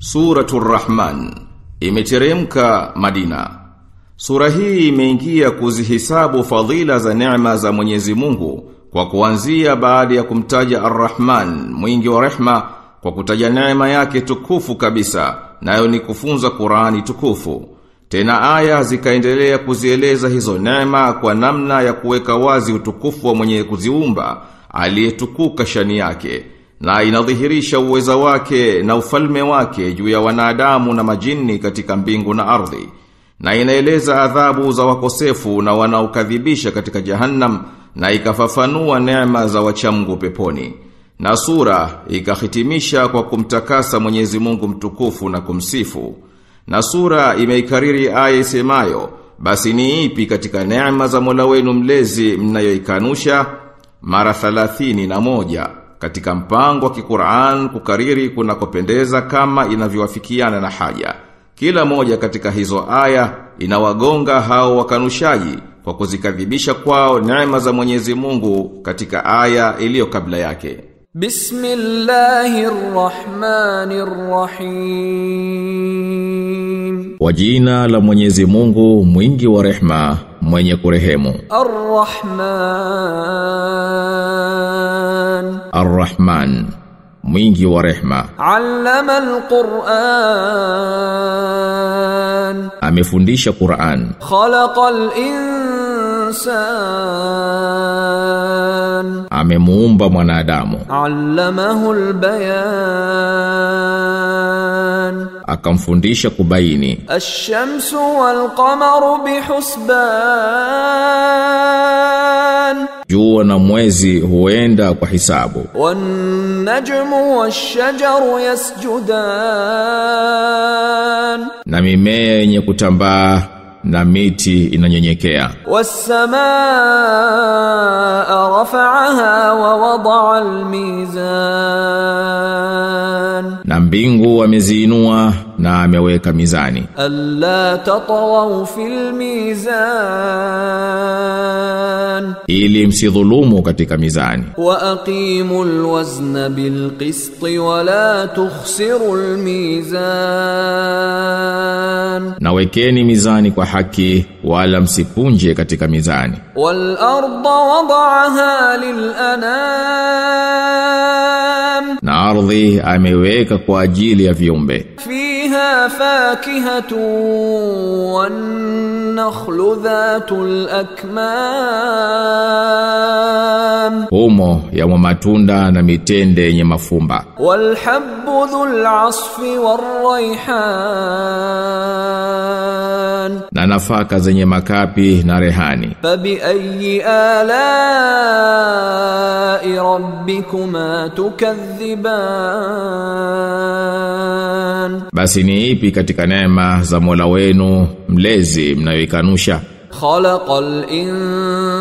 Suratul Rahman imeteremka Madina. Sura hii imeingia kuzihisabu fadhila za neema za Mwenyezi Mungu kwa kuanzia baada ya kumtaja Ar-Rahman, mwingi wa rehma kwa kutaja neema yake tukufu kabisa, nayo ni kufunza Qur'ani tukufu. Tena aya zikaendelea kuzieleza hizo neema kwa namna ya kuweka wazi utukufu wa mwenye kuziumba aliyetukuka shani yake na inadhihirisha uweza wake na ufalme wake juu ya wanadamu na majini katika mbingu na ardhi. Na inaeleza adhabu za wakosefu na wanaokadhibisha katika jahannam na ikafafanua neema za wachamgu peponi. Na sura ikahitimisha kwa kumtakasa Mwenyezi Mungu mtukufu na kumsifu. Na sura imeikariri aya isemayo basi ni ipi katika neema za Mola wenu mlezi mnayoikanusha? Mara 30 na moja katika mpango wa Kiqur'an kukariri kunakopendeza kama inavyowafikiana na haja. Kila moja katika hizo aya inawagonga hao wakanushaji kwa kuzikadhibisha kwao neema za Mwenyezi Mungu katika aya iliyo kabla yake. Bismillahirrahmanirrahim. Kwa jina la Mwenyezi Mungu mwingi wa rehma mwenye kurehemu. Ar-Rahman. الرحمن. الرحمن. مينجي ورحمة علم القرآن. أمي فنديش القرآن خلق الإنسان. أمي مومبا من آدم علمه البيان. أكم فنديش قبيني الشمس والقمر بحسبان. jua na mwezi huenda kwa hisabu. Wan najmu washajaru yasjudan. Na mimea yenye kutambaa na miti inanyenyekea. Wasamaa rafa'aha wa wada'a almizan. Na mbingu ameziinua na ameweka mizani. Alla tatawu fil mizan, ili msidhulumu katika mizani. Wa aqimul wazna bil qist wa la tukhsirul mizan, nawekeni mizani kwa haki wala msipunje katika mizani. Wal arda wadaha lil anan Na ardhi ameweka kwa ajili ya viumbe. فيها فاكهة والنخل ذات الأكمام Humo yamo matunda na mitende yenye mafumba. Walhabbu dhul asfi warrayhan. Na nafaka zenye makapi na rehani. Fabi ayi alai rabbikuma tukadhiban. Basi ni ipi katika nema za Mola wenu mlezi mnayoikanusha? Khalaqal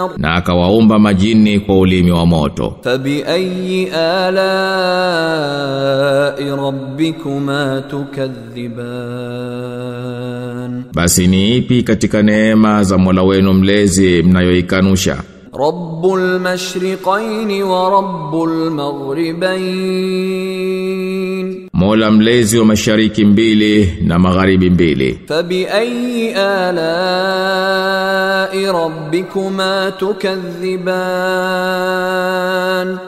nar na akawaumba majini kwa ulimi wa moto. Tabi ayi ala rabbikuma tukadhiban. Basi ni ipi katika neema za Mola wenu mlezi mnayoikanusha? Rabbul mashriqaini wa rabbul maghribayn Mola mlezi wa mashariki mbili na magharibi mbili. Fabi ayi alai rabbikuma tukadhiban,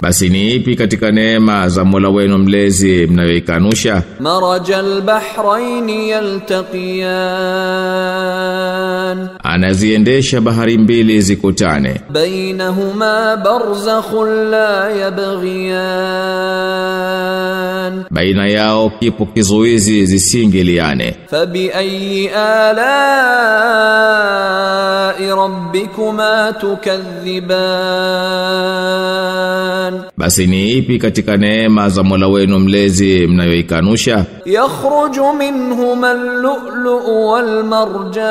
basi ni ipi katika neema za Mola wenu mlezi mnayoikanusha? Marajal bahrain yaltaqiyan, anaziendesha bahari mbili zikutane. Bainahuma barzakhun la yabghiyan, baina ya yao kipo kizuizi zisingiliane. Fabi ayi ala rabbikuma tukadhiban, basi ni ipi katika neema za Mola wenu mlezi mnayoikanusha? Yakhruju minhuma al-lu'lu'u wal marjan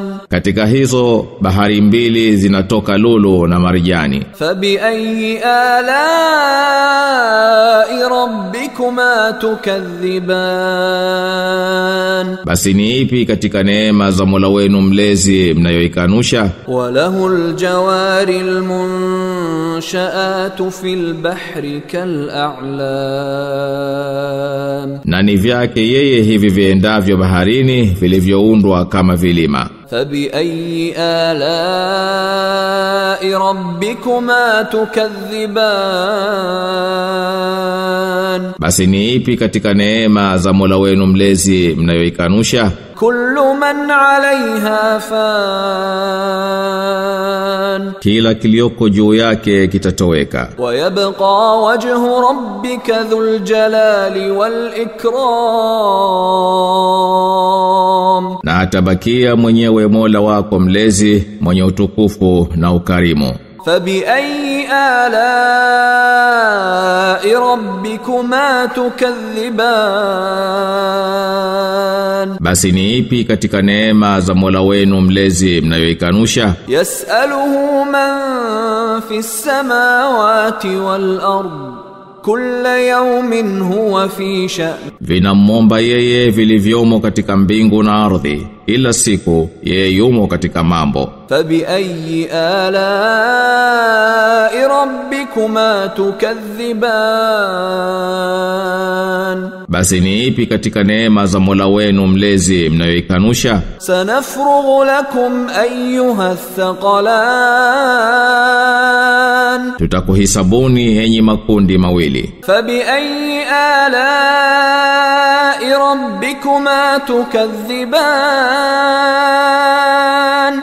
marjan katika hizo bahari mbili zinatoka lulu na marjani fabi ayi ala rabbikuma tukadhiban. Basi ni ipi katika neema za Mola wenu mlezi mnayoikanusha? Walahul jawaril munshaatu fil bahri kal a'lam. Na ni vyake yeye hivi viendavyo baharini vilivyoundwa kama vilima. فبأي آلاء ربكما تكذبان Basi ni ipi katika neema za Mola wenu mlezi mnayoikanusha? كل من عليها فان Kila kilioko juu yake kitatoweka. ويبقى وجه ربك ذو الجلال والإكرام atabakia mwenyewe Mola wako mlezi mwenye utukufu na ukarimu. Fabi ayi ala rabbikuma tukadhiban. Basi ni ipi katika neema za Mola wenu mlezi mnayoikanusha? Yasaluhu man fi samawati wal ardh kulla yawmin huwa fi sha'n, vinamwomba yeye vilivyomo katika mbingu na ardhi ila siku yeye yumo katika mambo. tabi ayi ala rabbikuma tukadhiban, basi ni ipi katika neema za Mola wenu mlezi mnayoikanusha? Sanafrughu lakum ayyuha thaqalan, tutakuhisabuni yenye makundi mawili. tabi ayi ala rabbikuma tukadhiban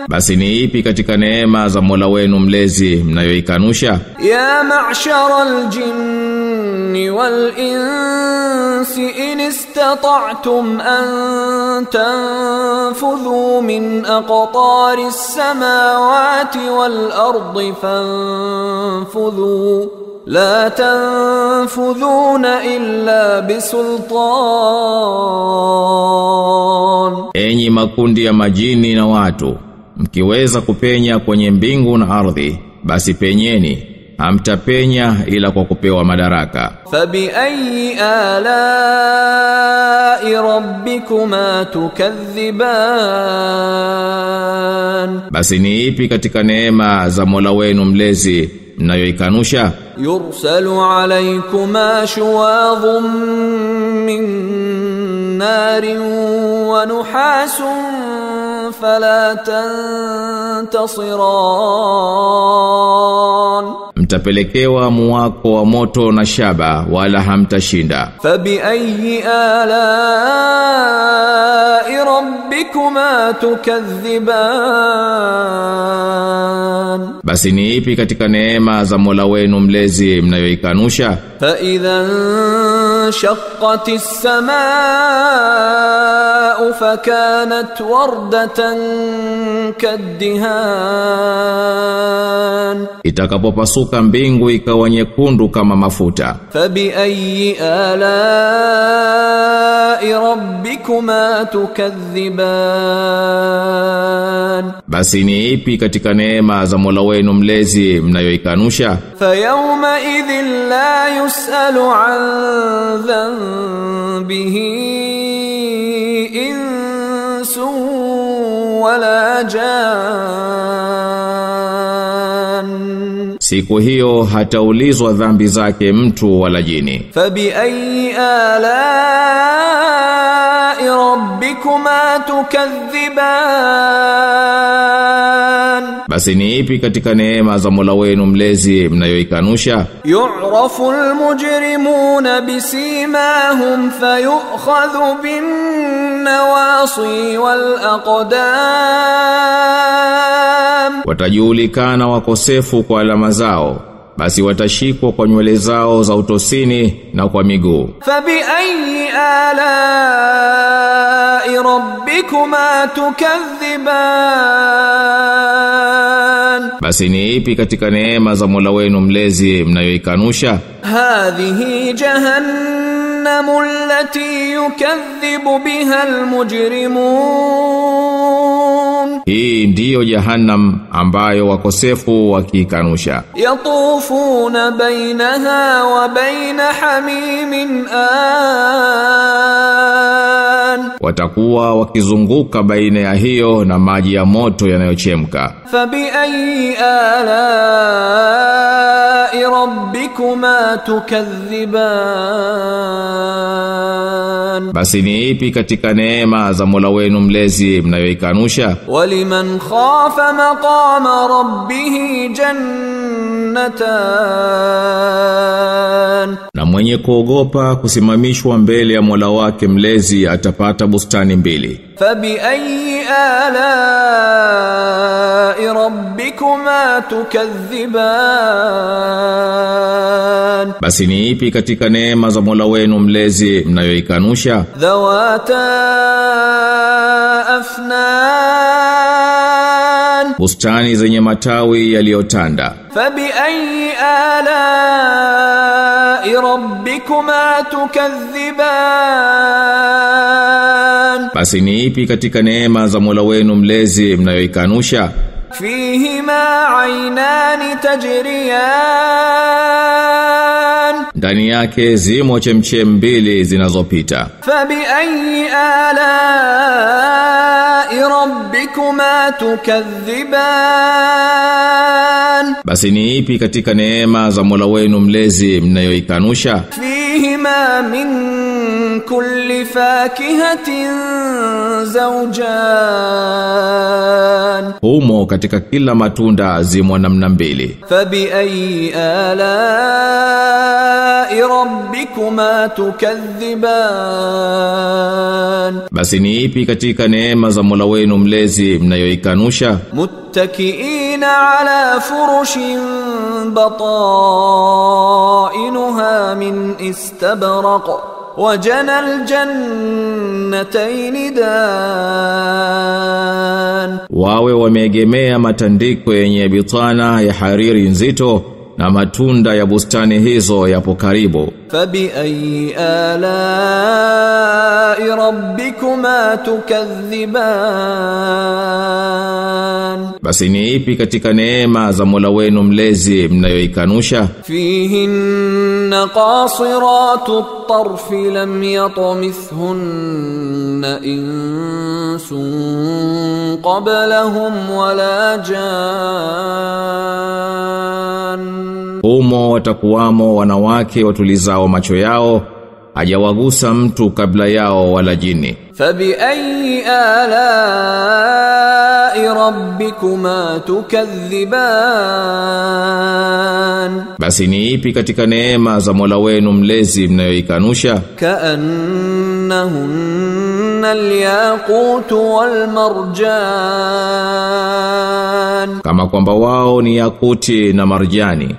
Basi ni ipi katika neema za Mola wenu mlezi mnayoikanusha? يا معشر الجن والإنس إن استطعتم أن تنفذوا من أقطار السماوات والأرض فانفذوا لا تنفذون إلا بسلطان Enyi makundi ya majini na watu, mkiweza kupenya kwenye mbingu na ardhi, basi penyeni, hamtapenya ila kwa kupewa madaraka. فبأي آلاء ربكما تكذبان Basi ni ipi katika neema za Mola wenu mlezi mnayoikanusha? يرسل عليكما شواظ من نار ونحاس فلا تنتصران mtapelekewa muwako wa moto na shaba wala hamtashinda. Fa bi ayi ala rabbikuma tukadhiban. Basi ni ipi katika neema za Mola wenu mlezi mnayoikanusha? Fa idhan shaqqatis samaa fa kanat wardatan kaddihan. Itakapopasuka ikapasuka mbingu ikawa nyekundu kama mafuta. Fabi ayi ala rabbikuma tukadhiban. Basi ni ipi katika neema za Mola wenu mlezi mnayoikanusha? Fa yawma idhil la yusalu an dhanbihi insu wala jaa siku hiyo hataulizwa dhambi zake mtu wala jini. Fabi ayi ala rabbikuma tukadhiban, basi ni ipi katika neema za Mola wenu mlezi mnayoikanusha? Yu'rafu almujrimuna bisimahum fayu'khadhu bin nawasi wal aqdam, watajulikana wakosefu kwa alama zao basi watashikwa kwa nywele zao za utosini na kwa miguu. Fabi ayi ala rabbikuma tukadhiban. Basi ni ipi katika neema za Mola wenu mlezi mnayoikanusha? Hadhihi jahannam. جهنم التي يكذب بها المجرمون Hii ndiyo jahannam ambayo wakosefu wakikanusha. يطوفون بينها وبين حميم آن Watakuwa wakizunguka baina ya hiyo na maji ya moto yanayochemka. فبأي آلاء rabbikuma tukadhiban, basi ni ipi katika neema za Mola wenu mlezi mnayoikanusha? Waliman khafa maqama rabbih jannatan, na mwenye kuogopa kusimamishwa mbele ya Mola wake mlezi atapata bustani mbili. Fabi ayi ala rabbikuma tukadhiban basi ni ipi katika neema za Mola wenu mlezi mnayoikanusha? Dhawata afnan. Bustani zenye matawi yaliyotanda. Fabi ayi ala rabbikuma tukadhiban. Basi ni ipi katika neema za Mola wenu mlezi mnayoikanusha? Fihima aynan tajriyan ndani yake zimo chemchem mbili zinazopita. Fabi ayi ala rabbikuma tukadhiban? Basi ni ipi katika neema za Mola wenu mlezi mnayoikanusha? Fihima min min kulli fakihatin zawjan. Humo katika kila matunda zimwa namna mbili. Fabi ayi ala rabbikuma tukadhiban. Basi ni ipi katika neema za Mola wenu mlezi mnayoikanusha? Muttakiina ala furushin batainuha min istabraq. وجنى الجنتين دان Wawe wameegemea matandiko yenye bitana ya hariri nzito na matunda ya bustani hizo yapo karibu. فبأي آلاء ربكما تكذبان Basi ni ipi katika neema za Mola wenu mlezi mnayoikanusha? فيهن قاصرات الطرف لم يطمثهن إنس قبلهم ولا جان Humo watakuwamo wanawake watulizao macho yao hajawagusa mtu kabla yao wala jini. Fabi ayi rabbikuma tukadhiban, basi ni ipi katika neema za Mola wenu mlezi mnayoikanusha? kaannahun kama kwamba wao ni yakuti na marjani.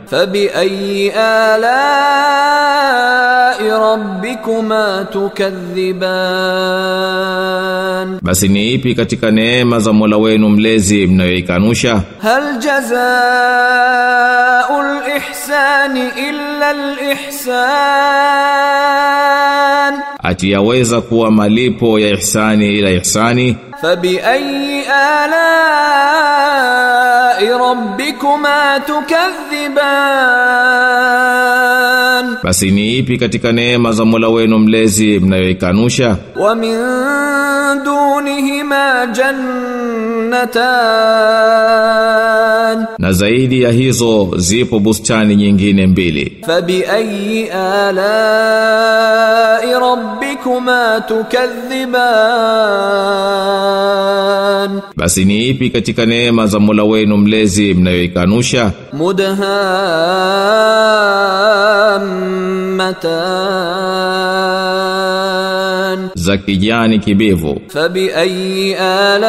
Basi ni ipi katika neema za Mola wenu mlezi mnayoikanusha? Hal jazaa'u illa al-ihsan, ati yaweza kuwa malipo ya إحساني إلى إحساني. فبأي آلام rabbikuma tukadhiban, basi ni ipi katika neema za Mola wenu mlezi mnayoikanusha? Wa min dunihima jannatan, na zaidi ya hizo zipo bustani nyingine mbili. Fabi ayi ala rabbikuma tukadhiban, basi ni ipi katika neema za Mola wenu mlezi mnayoikanusha? مدهامتان Za kijani kibivu. فبأي آلاء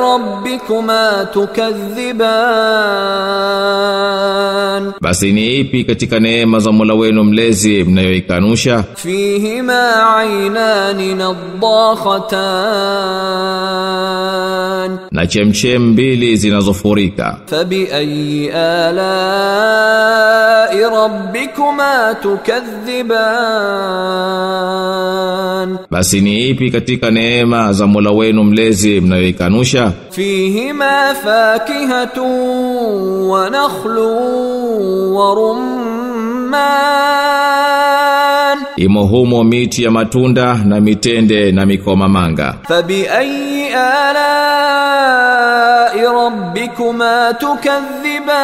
ربكما تكذبان Basi ni ipi katika neema za Mola wenu mlezi mnayoikanusha? فيهما عينان نضاختان na chemchem mbili zinazofurika. Fabi ayi ala rabbikuma tukadhiban. Basi ni ipi katika neema za Mola wenu mlezi mnayoikanusha? Fihima fakihatu wa nakhlu wa rumman Imo humo miti ya matunda na mitende na mikomamanga. Fabi ayi ala rabbikuma tukadhiban.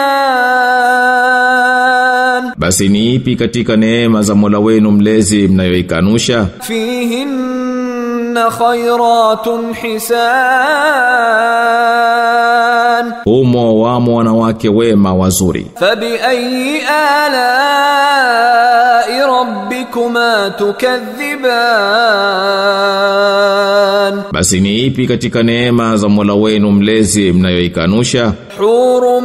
Basi ni ipi katika neema za Mola wenu mlezi mnayoikanusha? Fihinna khairatun hisab حسان Humo wamo wanawake wema wazuri. فبأي آلاء ربكما تكذبان Basi ni ipi katika neema za Mola wenu mlezi mnayoikanusha? حور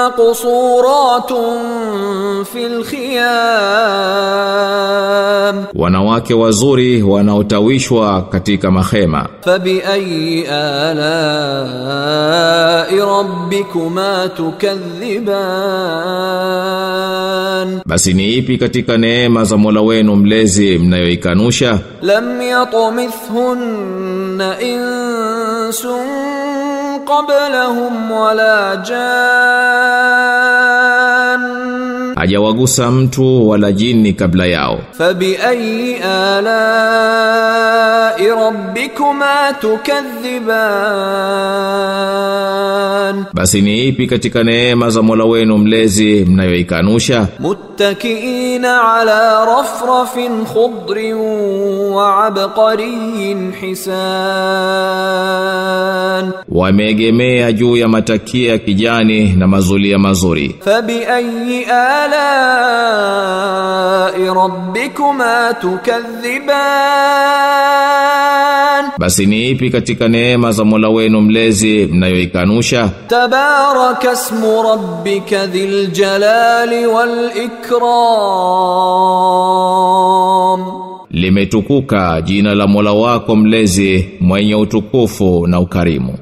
maqsuratun fil khiyam, wanawake wazuri wanaotawishwa katika mahema. Fabi ayi ala rabbikuma tukadhiban, basi ni ipi katika neema za Mola wenu mlezi mnayoikanusha? Lam yatmithhunna insun قبلهم ولا جان hajawagusa mtu wala jini kabla yao. Fabi ayi ala rabbikuma tukadhiban. Basi ni ipi katika neema za Mola wenu mlezi mnayoikanusha? Muttakiina ala rafrafin khudrin wa abqariin hisan. Wameegemea juu ya matakia kijani na mazulia mazuri. Fabi ayi ala rabbikuma tukadhiban. Basi ni ipi katika neema za Mola wenu mlezi mnayoikanusha? Rabbika dhil jalali wal ikram. Limetukuka jina la Mola wako mlezi mwenye utukufu na ukarimu.